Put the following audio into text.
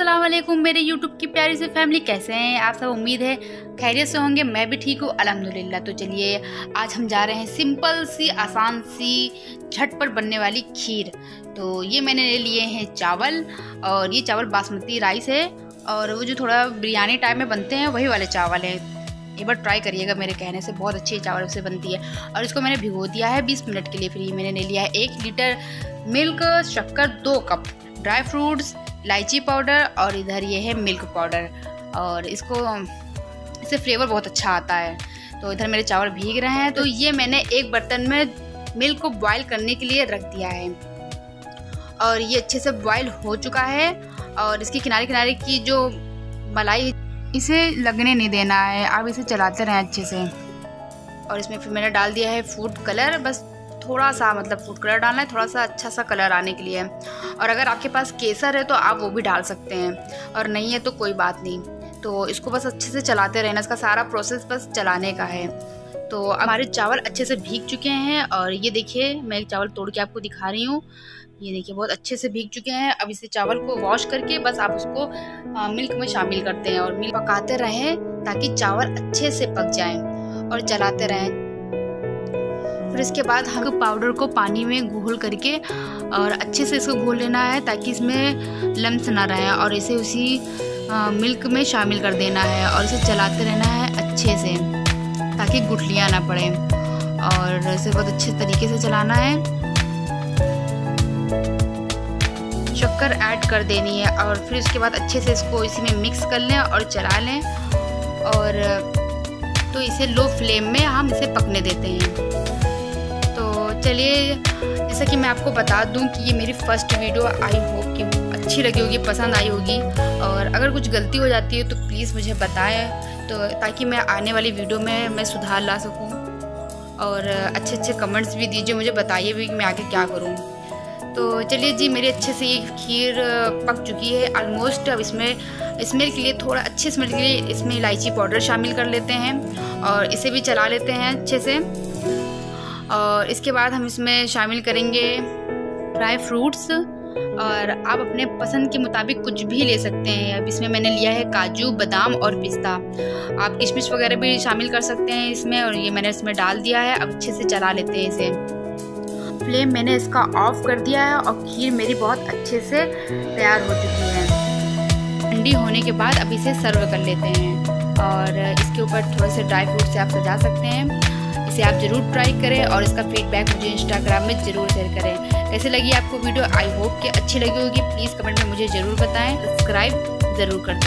वालेकुम मेरे यूट्यूब की प्यारी से फैमिली कैसे हैं? आप सब उम्मीद है खैरियत से होंगे, मैं भी ठीक हूँ, अल्हम्दुलिल्लाह। तो चलिए, आज हम जा रहे हैं सिंपल सी, आसान सी, झटपट बनने वाली खीर। तो ये मैंने ले लिए हैं चावल, और ये चावल बासमती राइस है, और वो जो थोड़ा बिरयानी टाइप में बनते हैं, वही वाले चावल हैं। एक बार ट्राई करिएगा मेरे कहने से, बहुत अच्छी चावल से बनती है। और इसको मैंने भिगो दिया है 20 मिनट के लिए, फिर मैंने ले लिया है एक लीटर मिल्क शक्कर, दो कप ड्राई फ्रूट्स इलायची पाउडर और इधर ये है मिल्क पाउडर। और इसको, इससे फ्लेवर बहुत अच्छा आता है। तो इधर मेरे चावल भीग रहे हैं तो ये मैंने एक बर्तन में मिल्क को बॉयल करने के लिए रख दिया है। और ये अच्छे से बॉयल हो चुका है और इसकी किनारे किनारे की जो मलाई, इसे लगने नहीं देना है। आप इसे चलाते रहें अच्छे से। और इसमें फिर मैंने डाल दिया है फ़ूड कलर बस थोड़ा सा मतलब फ़ूड कलर डालना है थोड़ा सा अच्छा सा कलर आने के लिए। और अगर आपके पास केसर है तो आप वो भी डाल सकते हैं। और नहीं है तो कोई बात नहीं। तो इसको बस अच्छे से चलाते रहना इसका सारा प्रोसेस बस चलाने का है। तो हमारे चावल अच्छे से भीग चुके हैं और ये देखिए मैं एक चावल तोड़ के आपको दिखा रही हूँ। ये देखिए बहुत अच्छे से भीग चुके हैं। अब इसे चावल को वॉश करके बस आप उसको आ, मिल्क में शामिल करते हैं और मिल्क पकाते रहें ताकि चावल अच्छे से पक जाएँ और चलाते रहें। फिर इसके बाद हम पाउडर को पानी में घोल करके और अच्छे से इसको घोल लेना है ताकि इसमें लम्स ना रहे और इसे उसी मिल्क में शामिल कर देना है और इसे चलाते रहना है अच्छे से ताकि गुठलियाँ ना पड़े और इसे बहुत अच्छे तरीके से चलाना है। शक्कर ऐड कर देनी है और फिर उसके बाद अच्छे से इसको इसी में मिक्स कर लें और चला लें और तो इसे लो फ्लेम में हम इसे पकने देते हैं। चलिए, जैसा कि मैं आपको बता दूँ कि ये मेरी फ़र्स्ट वीडियो आई होप कि अच्छी लगी होगी, पसंद आई होगी। और अगर कुछ गलती हो जाती है तो प्लीज़ मुझे बताएँ तो ताकि मैं आने वाली वीडियो में, मैं सुधार ला सकूँ। और अच्छे अच्छे कमेंट्स भी दीजिए, मुझे बताइए भी कि मैं आगे क्या करूँ। तो चलिए जी, मेरी अच्छे से ये खीर पक चुकी है। ऑलमोस्ट अब इसमें स्मेल के लिए थोड़ा अच्छे स्मेल के लिए इसमें इलायची पाउडर शामिल कर लेते हैं। और इसे भी चला लेते हैं अच्छे से। और इसके बाद हम इसमें शामिल करेंगे ड्राई फ्रूट्स। और आप अपने पसंद के मुताबिक कुछ भी ले सकते हैं। अब इसमें मैंने लिया है काजू, बादाम और पिस्ता। आप किशमिश वगैरह भी शामिल कर सकते हैं इसमें और ये मैंने इसमें डाल दिया है। अब अच्छे से चला लेते हैं इसे। फ्लेम मैंने इसका ऑफ़ कर दिया है और खीर मेरी बहुत अच्छे से तैयार हो चुकी है। ठंडी होने के बाद अब इसे सर्व कर लेते हैं और इसके ऊपर थोड़े से ड्राई फ्रूट से आप सजा सकते हैं। इसे आप ज़रूर ट्राई करें और इसका फीडबैक मुझे इंस्टाग्राम में ज़रूर शेयर करें। कैसे लगी आपको वीडियो आई होप कि अच्छी लगी होगी। प्लीज़ कमेंट में मुझे ज़रूर बताएँ। सब्सक्राइब ज़रूर कर दें।